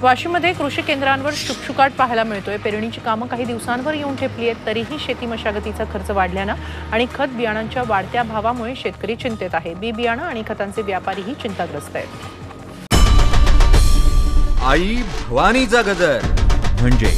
वाशीमध्ये कृषी केंद्रांवर शुकशुकाट पाहायला मिळतोय. पेरणीची कामं काही दिवसांवर येऊन ठेपली आहेत तरीही शेती मशागतीचा खर्च वाढल्यानं आणि खत बियाणांच्या वाढत्या भावामुळे शेतकरी चिंतेत आहे. बी बियाणं आणि खतांचे व्यापारीही चिंताग्रस्त आहेत. आई भवानीचा गजर. म्हणजे